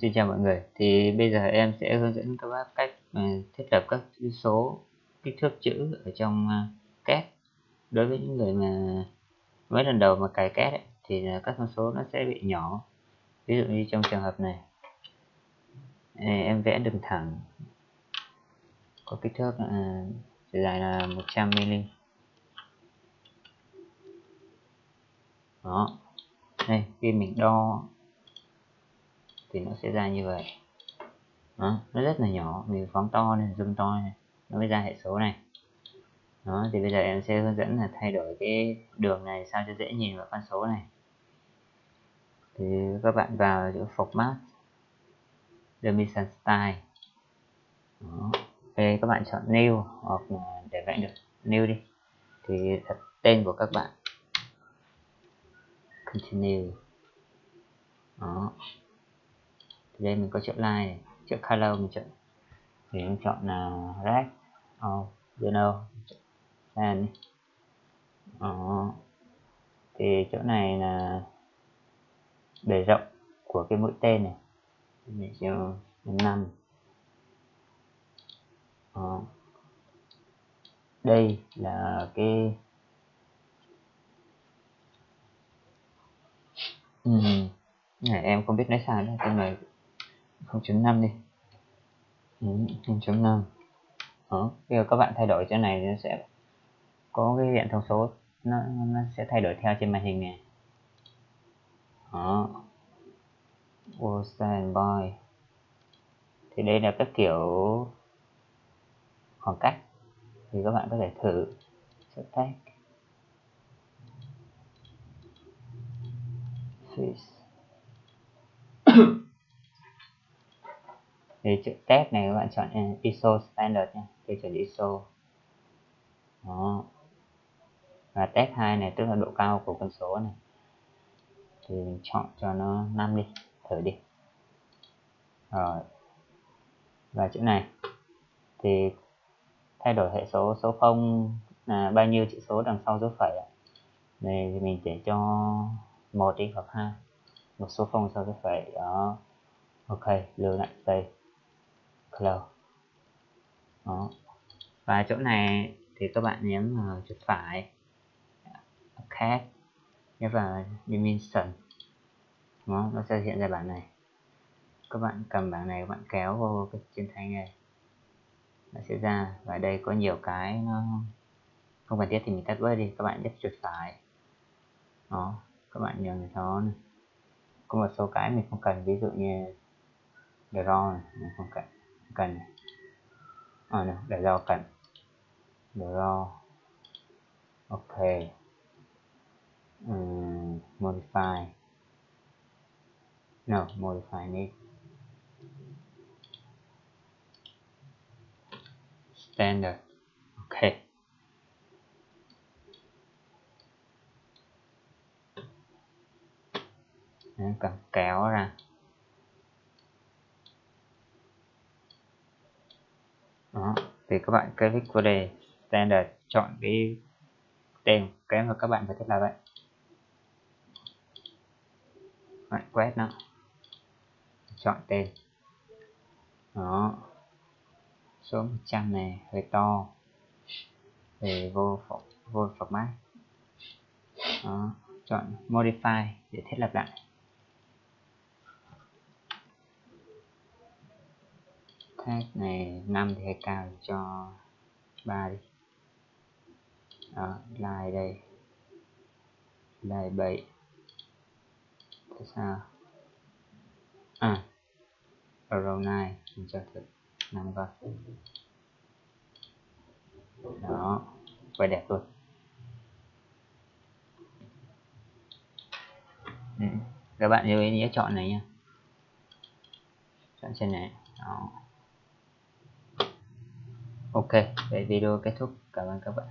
xin chào mọi người. Thì bây giờ em sẽ hướng dẫn các bác cách ờ, thiết lập các chữ số kích thước chữ ở trong ờ, két. Đối với những người mà mấy lần đầu mà cài két ấy, thì các con số nó sẽ bị nhỏ. Ví dụ như trong trường hợp này ờ, em vẽ đường thẳng có kích thước uh, dài là 100 mm đó. Đây khi mình đo thì nó sẽ ra như vậy. Đó, nó rất là nhỏ mình phóng to lên zoom to này nó mới ra hệ số này. Đó thì bây giờ em sẽ hướng dẫn là thay đổi cái đường này sao cho dễ nhìn vào con số này. Thì các bạn vào chỗ format dimension style. Đó. Đây các bạn chọn new hoặc là để vẽ được new đi. Thì đặt tên của các bạn. Continue. Đó đây mình có chọn line chọn color mình chọn. Thì mình chọn là red. Or yellow and đó thì chỗ này là bề rộng của cái mũi tên này. Mình sẽ năm đây là cái ừ, ừ. này, em không biết nói sao nữa cái này 0.5 đi. Ừ, 0.5 đó bây giờ các bạn thay đổi chỗ này nó sẽ có cái diện thông số nó, nó sẽ thay đổi theo trên màn hình này. Đó Wolfstein boy thì đây là các kiểu khoảng cách. Thì các bạn có thể thử. Set tag face thì chữ test này các bạn chọn à, ISO standard nha. Tiêu chuẩn ISO. Đó. Và test 2 này tức là độ cao của con số này. Thì mình chọn cho nó 5 đi, thử đi. Rồi. Và chữ này. Thì thay đổi hệ số số 0 là bao nhiêu chữ số đằng sau dấu phẩy ạ. Này thì mình để cho một đi hoặc hai. Một số 0 sau dấu phẩy. Đó. Ok, lưu lại đây close đó. Và chỗ này thì các bạn nhấn uh, chuột phải. Khác. Nhấn vào dimension. Đó, nó sẽ hiện ra bảng này. Các bạn cầm bảng này các bạn kéo vô cái trên thanh này. Nó sẽ ra. Và đây có nhiều cái nó không cần thiết thì mình tắt bớt đi. Các bạn nhấp chuột phải. Đó các bạn nhường nó này. có một số cái mình không cần. Ví dụ như draw này mình không cần cần à, để draw cần draw ok. Um, modify. No modify need. Standard. Ok. Đấy, cần kéo ra. Đó. Thì các bạn click vào đề standard, chọn cái tên cái mà các bạn phải thiết lập vậy bạn quét nó. Chọn tên. Đó. Số 100 này, hơi to. Về vô vô format. Đó. Chọn modify để thiết lập lại. Tag này 5 thì hơi cao cho 3 đi. Đó line đây. Line 7 thế sao? À row 9 mình cho thử năm coi đó, quay đẹp luôn. Ừ. các bạn lưu ý nhớ chọn này nha chọn trên này. Đó ok vậy video kết thúc. Cảm ơn các bạn.